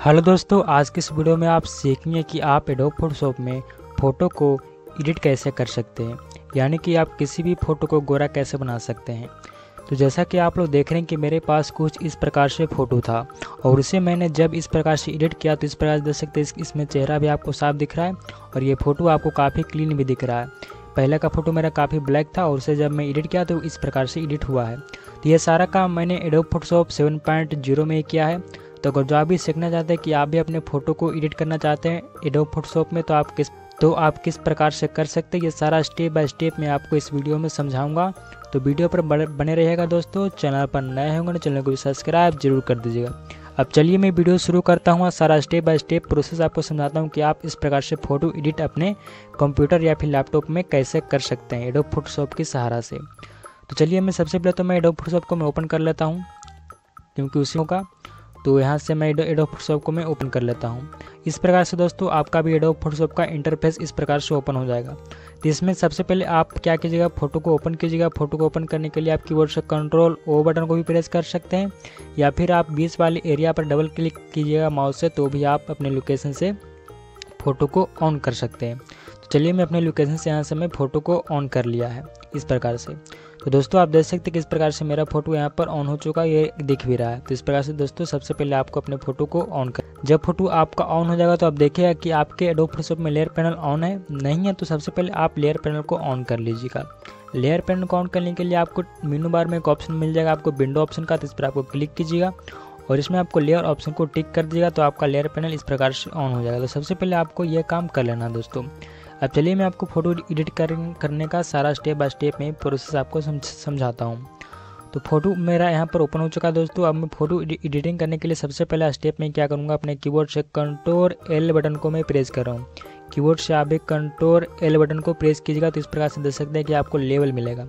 Hello दोस्तों, आज के इस वीडियो में आप सीखेंगे कि आप एडोब फोटोशॉप में फ़ोटो को एडिट कैसे कर सकते हैं, यानी कि आप किसी भी फ़ोटो को गोरा कैसे बना सकते हैं। तो जैसा कि आप लोग देख रहे हैं कि मेरे पास कुछ इस प्रकार से फ़ोटो था, और उसे मैंने जब इस प्रकार से एडिट किया तो इस प्रकार से देख सकते हैं इसमें चेहरा भी आपको साफ़ दिख रहा है, और ये फ़ोटो आपको काफ़ी क्लीन भी दिख रहा है। पहले का फ़ोटो मेरा काफ़ी ब्लैक था, और उसे जब मैं एडिट किया तो इस प्रकार से एडिट हुआ है। तो ये सारा काम मैंने Adobe Photoshop seven point zero में किया है तो अगर जो आप भी सीखना चाहते हैं कि आप भी अपने फ़ोटो को एडिट करना चाहते हैं एडोब फोटोशॉप में तो आप किस तो आप किस प्रकार से कर सकते हैं, ये सारा स्टेप बाय स्टेप मैं आपको इस वीडियो में समझाऊँगा। तो वीडियो पर बने रहेगा दोस्तों चैनल पर नए होंगे तो चैनल को सब्सक्राइब ज़रूर कर दीजिएगा। अब चलिए मैं वीडियो शुरू करता हूँ, सारा स्टेप बाय स्टेप प्रोसेस आपको समझाता हूँ कि आप इस प्रकार से फ़ोटो एडिट अपने कंप्यूटर या फिर लैपटॉप में कैसे कर सकते हैं एडोब फोटोशॉप की सहारा से। तो चलिए मैं सबसे पहले तो मैं एडोब फोटोशॉप को मैं ओपन कर लेता हूँ, क्योंकि उसी का तो यहाँ से मैं एडोब फोटोशॉप को मैं ओपन कर लेता हूँ। इस प्रकार से दोस्तों आपका भी एडोब फोटोशॉप का इंटरफेस इस प्रकार से ओपन हो जाएगा। तो इसमें सबसे पहले आप क्या कीजिएगा फ़ोटो को ओपन कीजिएगा। फ़ोटो को ओपन करने के लिए आप कीबोर्ड से कंट्रोल ओ बटन को भी प्रेस कर सकते हैं। या फिर आप बीच वाले एरिया पर डबल क्लिक कीजिएगा माउस से तो भी आप अपने लोकेशन से फ़ोटो को ऑन कर सकते हैं। तो चलिए मैं अपने लोकेशन से यहाँ से मैं फ़ोटो को ऑन कर लिया है, इस प्रकार से। तो दोस्तों, आप देख सकते हैं किस प्रकार से मेरा फ़ोटो यहाँ पर ऑन हो चुका ये दिख भी रहा है। तो इस प्रकार से दोस्तों, सबसे पहले आपको अपने फ़ोटो को ऑन कर जब फ़ोटो आपका ऑन हो जाएगा तो आप देखिएगा कि आपके एडोब फोटोशॉप में लेयर पैनल ऑन है। नहीं है तो सबसे पहले आप लेयर पैनल को ऑन कर लीजिएगा। लेयर पैनल को ऑन करने के लिए आपको मीनू बार में एक ऑप्शन मिल जाएगा, आपको विंडो ऑप्शन का तो इस पर आपको क्लिक कीजिएगा। और इसमें आपको लेयर ऑप्शन को टिक कर दीजिएगा तो आपका लेयर पैनल इस प्रकार से ऑन हो जाएगा। तो सबसे पहले आपको यह काम कर लेना दोस्तों। अब चलिए मैं आपको फ़ोटो एडिट कर, करने का सारा स्टेप बाय स्टेप में प्रोसेस आपको समझाता हूँ। तो फ़ोटो मेरा यहाँ पर ओपन हो चुका है दोस्तों। अब मैं फ़ोटो एडिटिंग करने के लिए सबसे पहला स्टेप में क्या करूँगा? अपने कीबोर्ड से कंट्रोल एल बटन को मैं प्रेस कर रहा हूँ। कीबोर्ड से आप एक कंट्रोल एल बटन को प्रेस कीजिएगा तो इस प्रकार से देख सकते हैं कि आपको लेवल मिलेगा।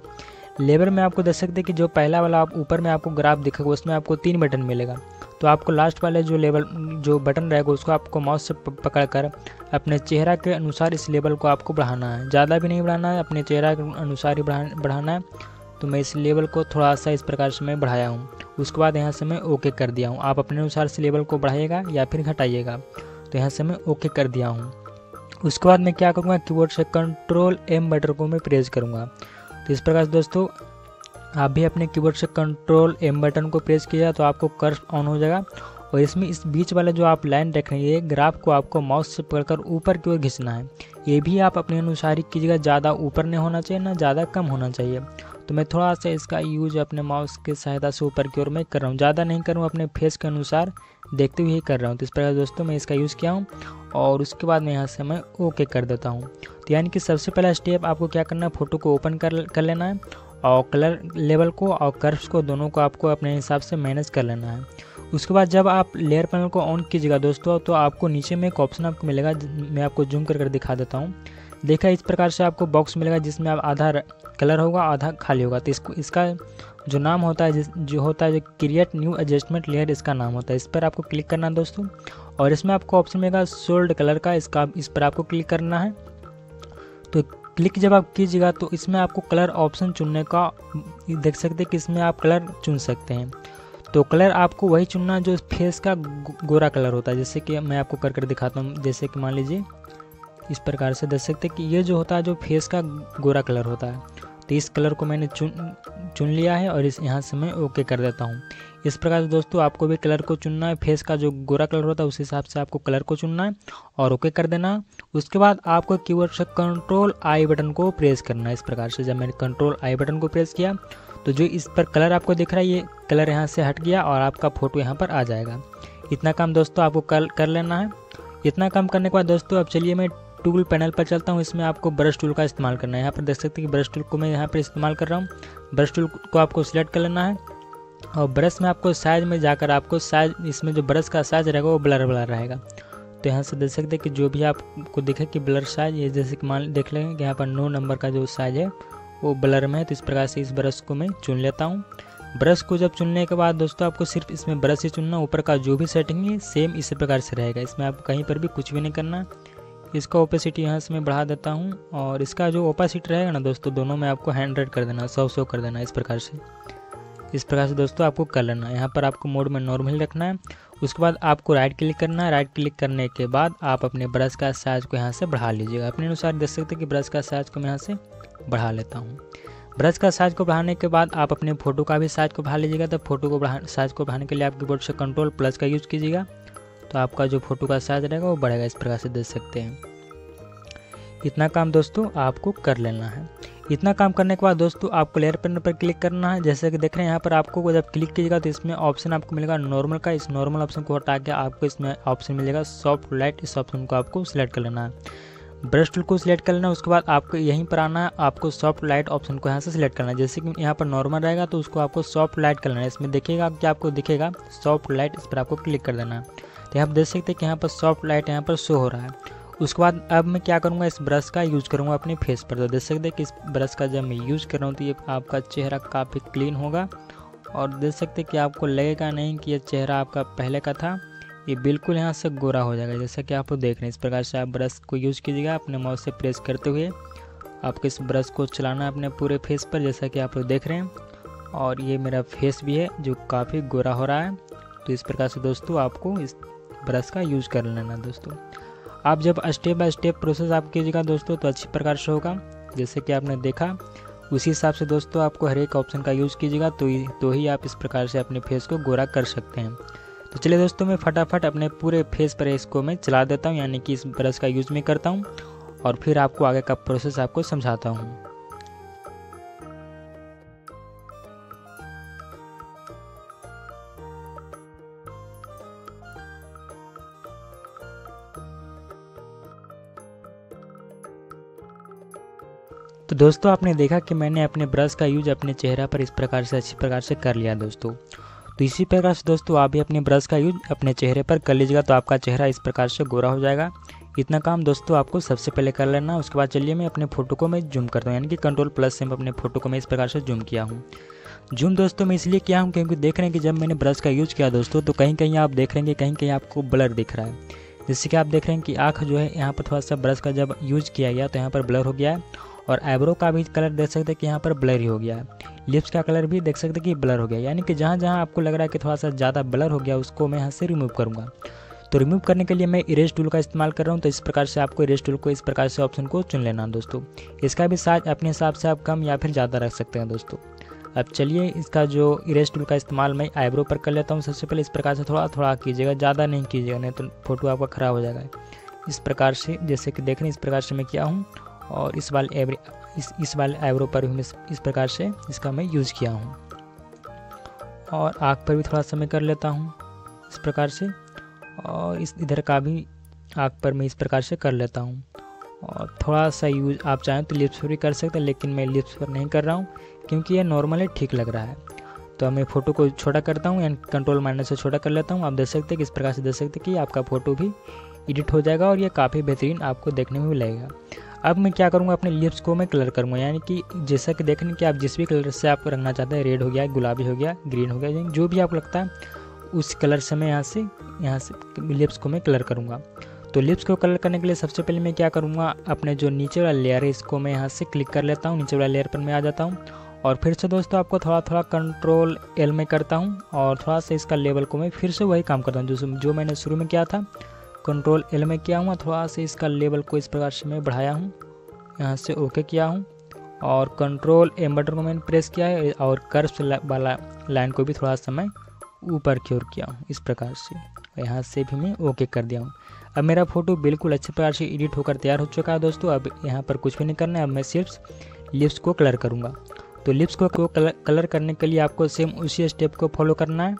लेवल में आपको देख सकते हैं कि जो पहला वाला आप ऊपर में आपको ग्राफ दिखेगा उसमें आपको तीन बटन मिलेगा। तो आपको लास्ट वाले जो लेवल जो बटन रहेगा, उसको आपको माउस से पकड़ कर अपने चेहरा के अनुसार इस लेवल को आपको बढ़ाना है। ज़्यादा भी नहीं बढ़ाना है, अपने चेहरा के अनुसार ही बढ़ाना है। तो मैं इस लेवल को थोड़ा सा इस प्रकार से मैं बढ़ाया हूँ। उसके बाद यहाँ से मैं ओके कर दिया हूँ। आप अपने अनुसार इस लेवल को बढ़ाइएगा या फिर घटाइएगा। तो यहाँ से मैं ओके कर दिया हूँ। उसके बाद मैं क्या करूँगा कीबोर्ड से कंट्रोल एम बटन को मैं प्रेस करूँगा। तो इस प्रकार से दोस्तों आप भी अपने कीबोर्ड से कंट्रोल एम बटन को प्रेस किया तो आपको कर्व ऑन हो जाएगा। और इसमें इस बीच वाला जो आप लाइन रहे हैं ये ग्राफ को आपको माउस से पकड़कर ऊपर की ओर घिसना है। ये भी आप अपने अनुसार ही कीजिएगा, ज़्यादा ऊपर नहीं होना चाहिए, ना ज़्यादा कम होना चाहिए। तो मैं थोड़ा सा इसका यूज़ अपने माउस की सहायता से ऊपर की ओर मैं कर रहा हूँ। ज़्यादा नहीं कर रहा हूँ अपने फेस के अनुसार देखते हुए ही कर रहा हूँ। तो इस प्रकार दोस्तों मैं इसका यूज़ किया हूँ और उसके बाद मैं यहाँ से मैं ओके कर देता हूँ। तो यानी कि सबसे पहला स्टेप आपको क्या करना है फ़ोटो को ओपन कर कर लेना है और कलर लेवल को और कर्व्स को दोनों को आपको अपने हिसाब से मैनेज कर लेना है। उसके बाद जब आप लेयर पैनल को ऑन कीजिएगा दोस्तों तो आपको नीचे में एक ऑप्शन आपको मिलेगा, मैं आपको जूम कर कर दिखा देता हूँ। देखा, इस प्रकार से आपको बॉक्स मिलेगा जिसमें आप आधा कलर होगा, आधा खाली होगा। तो इसको, इसका जो नाम होता है जो होता है, जो क्रिएट न्यू एडजस्टमेंट लेयर इसका नाम होता है। इस पर आपको क्लिक करना है दोस्तों। और इसमें आपको ऑप्शन मिलेगा सोल्ड कलर का, इसका इस पर आपको क्लिक करना है। क्लिक जब आप कीजिएगा तो इसमें आपको कलर ऑप्शन चुनने का, देख सकते हैं कि इसमें आप कलर चुन सकते हैं। तो कलर आपको वही चुनना जो फेस का गोरा कलर होता है, जैसे कि मैं आपको कर कर दिखाता हूँ। जैसे कि मान लीजिए, इस प्रकार से देख सकते हैं कि ये जो होता है जो फेस का गोरा कलर होता है। तो इस कलर को मैंने चुन चुन लिया है और इस, यहाँ से मैं ओके कर देता हूँ। इस प्रकार से दोस्तों, आपको भी कलर को चुनना है, फेस का जो गोरा कलर होता है, उस हिसाब से आपको कलर को चुनना है और ओके कर देना। उसके बाद आपको कीवर्ड से कंट्रोल आई बटन को प्रेस करना है। इस प्रकार से जब मैंने कंट्रोल आई बटन को प्रेस किया तो जो इस पर कलर आपको दिख रहा है, ये कलर यहाँ से हट गया और आपका फ़ोटो यहाँ पर आ जाएगा। इतना काम दोस्तों आपको कल कर लेना है। इतना काम करने के बाद दोस्तों, अब चलिए मैं टूल पैनल पर चलता हूँ। इसमें आपको ब्रश टूल का इस्तेमाल करना है। यहाँ पर देख सकते हैं कि ब्रश टूल को मैं यहाँ पर इस्तेमाल कर रहा हूँ। ब्रश टूल को आपको सिलेक्ट कर लेना है। और ब्रश में आपको साइज़ में जाकर आपको साइज़, इसमें जो ब्रश का साइज़ रहेगा वो ब्लर ब्लर रहेगा। तो यहाँ से देख सकते हैं कि जो भी आपको दिखे कि ब्लर साइज़, ये जैसे कि मान, देख लेंगे कि यहाँ पर नौ नंबर का जो साइज़ है, वो ब्लर में है तो इस प्रकार से इस ब्रश को मैं चुन लेता हूँ। ब्रश को जब चुनने के बाद दोस्तों आपको सिर्फ़ इसमें ब्रश ही चुनना, ऊपर का जो भी सेटिंग है सेम इसी प्रकार से रहेगा। इसमें आप कहीं पर भी कुछ भी नहीं करना। इसका ओपेसिटी यहाँ से मैं बढ़ा देता हूँ और इसका जो ओपासिटी रहेगा ना दोस्तों, दोनों में आपको हंड्रेड कर देना, सौ सौ कर देना इस प्रकार से। इस प्रकार से दोस्तों आपको कर लेना है। यहाँ पर आपको मोड में नॉर्मल रखना है। उसके बाद आपको राइट क्लिक करना है। राइट क्लिक करने के बाद आप अपने ब्रश का साइज़ को यहाँ से बढ़ा लीजिएगा। अपने अनुसार देख सकते हैं कि ब्रश का साइज़ को मैं यहाँ से बढ़ा लेता हूँ। ब्रश का साइज़ को बढ़ाने के बाद आप अपने फ़ोटो का भी साइज़ को बढ़ा लीजिएगा। तो फ़ोटो को बढ़ा साइज़ को बढ़ाने के लिए आप कीबोर्ड से कंट्रोल प्लस का यूज़ कीजिएगा। तो आपका जो फ़ोटो का साइज़ रहेगा वो बढ़ेगा। इस प्रकार से देख सकते हैं। इतना काम दोस्तों आपको कर लेना है। इतना काम करने के बाद दोस्तों आपको लेयर पेन पर क्लिक करना है। जैसे कि देख रहे हैं, यहाँ पर आपको जब क्लिक कीजिएगा तो इसमें ऑप्शन आपको मिलेगा नॉर्मल का। इस नॉर्मल ऑप्शन को हटा के आपको इसमें ऑप्शन मिलेगा सॉफ्ट लाइट इस ऑप्शन को आपको सिलेक्ट कर लेना है। ब्रश टूल को सिलेक्ट कर लेना उसके बाद आपको यहीं पर आना है। आपको सॉफ्ट लाइट ऑप्शन को यहाँ से सिलेक्ट करना है। जैसे कि यहाँ पर नॉर्मल रहेगा तो उसको आपको सॉफ्ट लाइट कर लेना है। इसमें देखिएगा कि आपको दिखेगा? सॉफ्ट लाइट इस पर आपको क्लिक कर देना है। तो यहाँ पर देख सकते हैं कि यहाँ पर सॉफ्ट लाइट यहाँ पर शो हो रहा है। उसके बाद अब मैं क्या करूँगा, इस ब्रश का यूज़ करूँगा अपने फेस पर। तो देख सकते हैं कि इस ब्रश का जब मैं यूज़ कर रहा हूँ तो ये आपका चेहरा काफ़ी क्लीन होगा। और देख सकते कि आपको लगेगा नहीं कि ये चेहरा आपका पहले का था, ये बिल्कुल यहाँ से गोरा हो जाएगा। जैसा कि आप देख रहे हैं, इस प्रकार से आप ब्रश को यूज़ कीजिएगा अपने माउस से प्रेस करते हुए। आपको इस ब्रश को चलाना अपने पूरे फेस पर, जैसा कि आप लोग देख रहे हैं। और ये मेरा फेस भी है, जो काफ़ी गोरा हो रहा है। तो इस प्रकार से दोस्तों, आपको इस ब्रश का यूज़ कर लेना दोस्तों। आप जब स्टेप बाय स्टेप प्रोसेस आप कीजिएगा दोस्तों तो अच्छी प्रकार से होगा। जैसे कि आपने देखा, उसी हिसाब से दोस्तों आपको हर एक ऑप्शन का यूज़ कीजिएगा तो ही तो ही आप इस प्रकार से अपने फेस को गोरा कर सकते हैं। तो चलिए दोस्तों, मैं फटाफट अपने पूरे फेस पर इसको मैं चला देता हूँ, यानी कि इस ब्रश का यूज़ मैं करता हूँ, और फिर आपको आगे का प्रोसेस आपको समझाता हूँ। तो दोस्तों, आपने देखा कि मैंने अपने ब्रश का यूज़ अपने चेहरा पर इस प्रकार से, अच्छी प्रकार से कर लिया दोस्तों। तो इसी प्रकार से दोस्तों, आप भी अपने ब्रश का यूज़ अपने चेहरे पर कर लीजिएगा तो आपका चेहरा इस प्रकार से गोरा हो जाएगा। इतना काम दोस्तों, आपको सबसे पहले कर लेना, उसके बाद चलिए मैं अपने फ़ोटो को मैं जूम करता हूँ, यानी कि कंट्रोल प्लस से मैं अपने फ़ोटो को मैं इस प्रकार से जूम किया हूँ। जूम दोस्तों, मैं इसलिए किया हूँ क्योंकि देख रहे हैं कि जब मैंने ब्रश का यूज़ किया दोस्तों तो कहीं कहीं आप देख रहे हैं कहीं कहीं आपको ब्लर दिख रहा है। जैसे कि आप देख रहे हैं कि आँख जो है, यहाँ पर थोड़ा सा ब्रश का जब यूज़ किया गया तो यहाँ पर ब्लर हो गया है। और आईब्रो का भी कलर देख सकते हैं कि यहाँ पर ब्लर ही हो गया। है लिप्स का कलर भी देख सकते हैं कि ब्लर हो गया। यानी कि जहाँ जहाँ आपको लग रहा है कि थोड़ा सा ज़्यादा ब्लर हो गया, उसको मैं यहाँ से रिमूव करूँगा। तो रिमूव करने के लिए मैं इरेज टूल का इस्तेमाल कर रहा हूँ। तो इस प्रकार से आपको इरेज टूल को, इस प्रकार से ऑप्शन को चुन लेना दोस्तों। इसका भी साइज़ अपने हिसाब से आप कम या फिर ज़्यादा रख सकते हैं दोस्तों। अब चलिए इसका जो इरेज टूल का इस्तेमाल मैं आईब्रो पर कर लेता हूँ। सबसे पहले इस प्रकार से थोड़ा थोड़ा कीजिएगा, ज़्यादा नहीं कीजिएगा, नहीं तो फ़ोटो आपका ख़राब हो जाएगा। इस प्रकार से, जैसे कि देख रहे हैं इस प्रकार से मैं किया हूँ। और इस वाले एवरे, इस इस वाले आईब्रो पर भी मैं इस प्रकार से इसका मैं यूज़ किया हूँ। और आँख पर भी थोड़ा सा मैं कर लेता हूँ इस प्रकार से, और इस, इधर का भी आँख पर मैं इस प्रकार से कर लेता हूँ। और थोड़ा सा यूज़, आप चाहें तो लिप्स पर भी कर सकते हैं, लेकिन मैं लिप्स पर नहीं कर रहा हूँ, क्योंकि ये नॉर्मली ठीक लग रहा है। तो मैं फ़ोटो को छोटा करता हूँ एंड कंट्रोल माइनस से छोटा कर लेता हूँ। आप देख सकते हैं कि इस प्रकार से देख सकते हैं कि आपका फ़ोटो भी एडिट हो जाएगा और ये काफ़ी बेहतरीन आपको देखने में भी लगेगा। अब मैं क्या करूँगा, अपने लिप्स को मैं कलर करूँगा। यानी कि जैसा कि देखें कि आप जिस भी कलर से आप रंगना चाहते हैं रेड हो गया, गुलाबी हो गया ग्रीन हो गया जो भी आपको लगता है, उस कलर से मैं यहाँ से यहाँ से लिप्स को मैं कलर करूँगा। तो लिप्स को कलर करने के लिए सबसे पहले मैं क्या करूँगा, अपने जो नीचे वाला लेयर है, इसको मैं यहाँ से क्लिक कर लेता हूँ। नीचे वाला लेयर पर मैं आ जाता हूँ। और फिर से दोस्तों आपको थोड़ा थोड़ा कंट्रोल एल में करता हूँ और थोड़ा सा इसका लेवल को मैं फिर से वही काम करता हूँ, जो जो मैंने शुरू में किया था। कंट्रोल एल में किया हूँ थोड़ा सा इसका लेवल को इस प्रकार से मैं बढ़ाया हूँ। यहाँ से ओके किया हूँ। और कंट्रोल एम बटन को मैंने प्रेस किया है और कर्व वाला लाइन को भी थोड़ा सा मैं ऊपर की ओर किया हूँ इस प्रकार से। यहाँ से भी मैं ओके कर दिया हूँ। अब मेरा फ़ोटो बिल्कुल अच्छे प्रकार से एडिट होकर तैयार हो चुका है दोस्तों। अब यहाँ पर कुछ भी नहीं करना है। अब मैं सिर्फ़ लिप्स को कलर करूँगा। तो लिप्स को कलर, कलर करने के लिए आपको सेम उसी स्टेप को फॉलो करना है।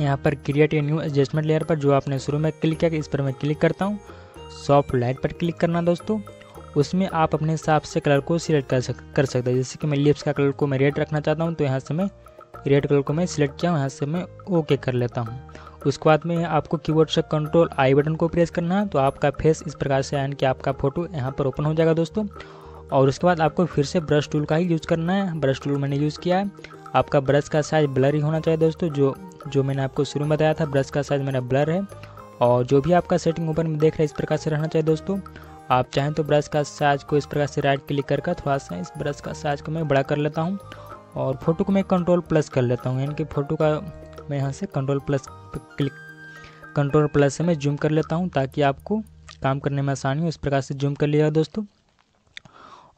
यहाँ पर create a new adjustment layer पर जो आपने शुरू में क्लिक किया, इस पर मैं क्लिक करता हूँ। सॉफ्ट लाइट पर क्लिक करना दोस्तों। उसमें आप अपने हिसाब से कलर को सिलेक्ट कर सक, कर सकते हैं। जैसे कि मैं लिप्स का कलर को मैं रेड रखना चाहता हूँ तो यहाँ से मैं रेड कलर को मैं सिलेक्ट किया हूँ, यहाँ से मैं ओके कर लेता हूँ। उसके बाद में आपको कीबोर्ड से कंट्रोल आई बटन को प्रेस करना है तो आपका फेस इस प्रकार से यानी कि आपका फ़ोटो यहाँ पर ओपन हो जाएगा दोस्तों। और उसके बाद आपको फिर से ब्रश टूल का ही यूज़ करना है। ब्रश टूल मैंने यूज़ किया है। आपका ब्रश का साइज़ ब्लर ही होना चाहिए दोस्तों, जो जो मैंने आपको शुरू में बताया था, ब्रश का साइज़ मेरा ब्लर है। और जो भी आपका सेटिंग ऊपर में देख रहे हैं, इस प्रकार से रहना चाहिए दोस्तों। आप चाहें तो ब्रश का साइज़ को इस प्रकार से राइट क्लिक कर थोड़ा सा इस ब्रश का साइज़ को मैं बड़ा कर लेता हूँ। और फ़ोटो को मैं कंट्रोल प्लस कर लेता हूँ, यानी कि फ़ोटो का मैं यहाँ से control plus click control plus से मैं जूम कर लेता हूँ, ताकि आपको काम करने में आसानी हो, इस प्रकार से जूम कर लिया दोस्तों।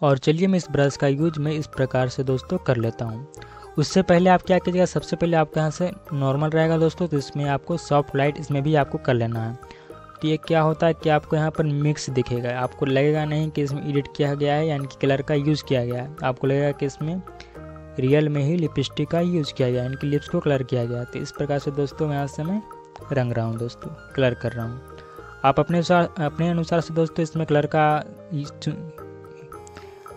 और चलिए मैं इस ब्रश का यूज़ मैं इस प्रकार से दोस्तों कर लेता हूँ। उससे पहले आप क्या कीजिएगा, सबसे पहले आपके यहाँ से नॉर्मल रहेगा दोस्तों तो इसमें आपको सॉफ्ट लाइट इसमें भी आपको कर लेना है। तो ये क्या होता है कि आपको यहाँ पर मिक्स दिखेगा। आपको लगेगा नहीं कि इसमें एडिट किया गया है, यानी कि कलर का यूज़ किया गया है। आपको लगेगा कि इसमें रियल में ही लिपस्टिक का यूज़ किया गया यानी कि लिप्स को कलर किया गया तो इस प्रकार से दोस्तों यहाँ से मैं रंग रहा हूँ दोस्तों कलर कर रहा हूँ। आप अपने अनुसार अपने अनुसार से दोस्तों इसमें कलर का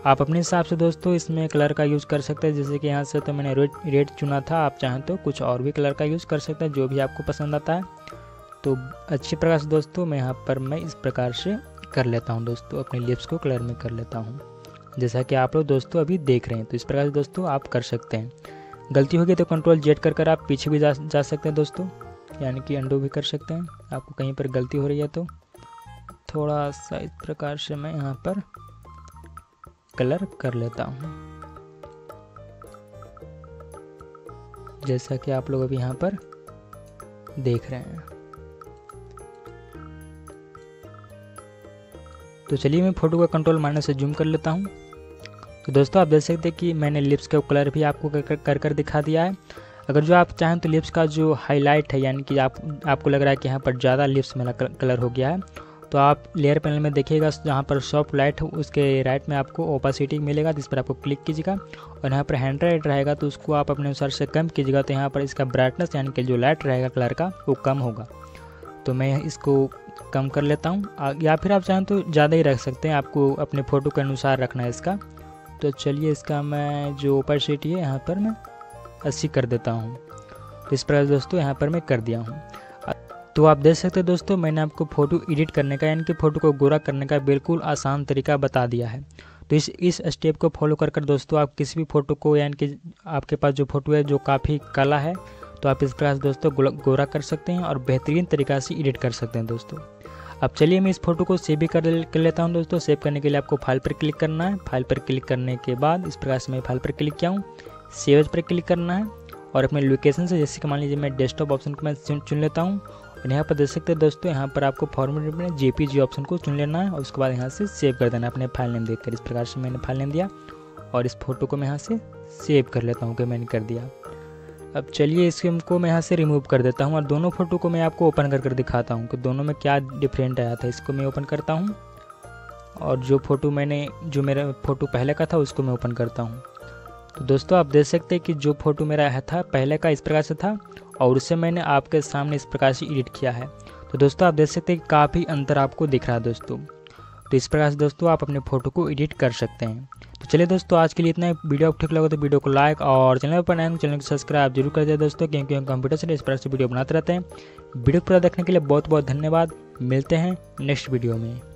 आप अपने हिसाब से दोस्तों इसमें कलर का यूज़ कर सकते हैं। जैसे कि यहाँ से तो मैंने रेड रेड चुना था, आप चाहें तो कुछ और भी कलर का यूज़ कर सकते हैं, जो भी आपको पसंद आता है। तो अच्छी प्रकार से दोस्तों मैं यहाँ पर मैं इस प्रकार से कर लेता हूँ दोस्तों, अपने लिप्स को कलर में कर लेता हूँ। जैसा कि आप लोग दोस्तों अभी देख रहे हैं तो इस प्रकार से दोस्तों आप कर सकते हैं। गलती होगी तो कंट्रोल जेड कर कर आप पीछे भी जा जा सकते हैं दोस्तों, यानी कि अंडो भी कर सकते हैं। आपको कहीं पर गलती हो रही है तो थोड़ा सा इस प्रकार से मैं यहाँ पर कलर कर लेता हूँ। जैसा कि आप लोग अभी यहाँ पर देख रहे हैं। तो चलिए मैं फ़ोटो का कंट्रोल मारने से जूम कर लेता हूँ। तो दोस्तों आप देख सकते हैं कि मैंने लिप्स का कलर भी आपको कर कर, कर दिखा दिया है। अगर जो आप चाहें तो लिप्स का जो हाईलाइट है यानी कि आप आपको लग रहा है कि यहाँ पर ज़्यादा लिप्स मेरा कलर हो गया है। तो आप लेयर पैनल में देखिएगा, जहाँ पर सॉफ्ट लाइट उसके राइट में आपको ओपासिटी मिलेगा, जिस पर आपको क्लिक कीजिएगा। और यहाँ पर हैंड राइट रहेगा तो उसको आप अपने अनुसार से कम कीजिएगा तो यहाँ पर इसका ब्राइटनेस यानी कि जो लाइट रहेगा कलर का, वो कम होगा। तो मैं इसको कम कर लेता हूँ। या फिर आप चाहें तो ज़्यादा ही रख सकते हैं, आपको अपने फ़ोटो के अनुसार रखना है इसका। तो चलिए इसका मैं जो ओपासिटी है, यहाँ पर मैं अस्सी कर देता हूँ। तो इस प्रकार दोस्तों, यहाँ पर मैं कर दिया हूँ। तो आप देख सकते हैं दोस्तों मैंने आपको फ़ोटो एडिट करने का यानी कि फ़ोटो को गोरा करने का बिल्कुल आसान तरीका बता दिया है। तो इस इस स्टेप को फॉलो कर कर दोस्तों आप किसी भी फ़ोटो को यानी कि आपके पास जो फ़ोटो है जो काफ़ी काला है तो आप इस प्रकार से दोस्तों गोरा कर सकते हैं और बेहतरीन तरीका से एडिट कर सकते हैं दोस्तों। अब चलिए मैं इस फ़ोटो को सेव भी कर, कर लेता हूँ दोस्तों। सेव करने के लिए आपको फ़ाइल पर क्लिक करना है। फ़ाइल पर क्लिक करने के बाद इस प्रकार से मैं फ़ाइल पर क्लिक किया हूँ। सेव पर क्लिक करना है और अपने लोकेशन से जैसे कि मान लीजिए मैं डेस्कटॉप ऑप्शन को मैं चुन लेता हूँ। और यहाँ पर देख सकते हैं दोस्तों, यहाँ पर आपको फॉर्मेट में जे पी जी ऑप्शन को चुन लेना है और उसके बाद यहाँ से सेव कर देना है। अपने फ़ाइल नेम देखकर इस प्रकार से मैंने फ़ाइल नेम दिया और इस फ़ोटो को मैं यहाँ से सेव कर लेता हूँ कि मैंने कर दिया। अब चलिए इसको मैं यहाँ से रिमूव कर देता हूँ और दोनों फ़ोटो को मैं आपको ओपन कर कर दिखाता हूँ कि दोनों में क्या डिफरेंट आया था। इसको मैं ओपन करता हूँ और जो फ़ोटो मैंने, जो मेरा फ़ोटो पहले का था, उसको मैं ओपन करता हूँ। तो दोस्तों, आप देख सकते हैं कि जो फ़ोटो मेरा है था, पहले का इस प्रकार से था और उसे मैंने आपके सामने इस प्रकार से एडिट किया है। तो दोस्तों, आप देख सकते हैं काफ़ी अंतर आपको दिख रहा है दोस्तों। तो इस प्रकार से दोस्तों, आप अपने फ़ोटो को एडिट कर सकते हैं। तो चलिए दोस्तों, आज के लिए इतना वीडियो आप ठीक लगा तो वीडियो को लाइक और चैनल पर नए चैनल को सब्सक्राइब ज़रूर कर दिया दोस्तों, क्योंकि हम कंप्यूटर से इस प्रकार से वीडियो बनाते रहते हैं। वीडियो पूरा देखने के लिए बहुत बहुत धन्यवाद। मिलते हैं नेक्स्ट वीडियो में।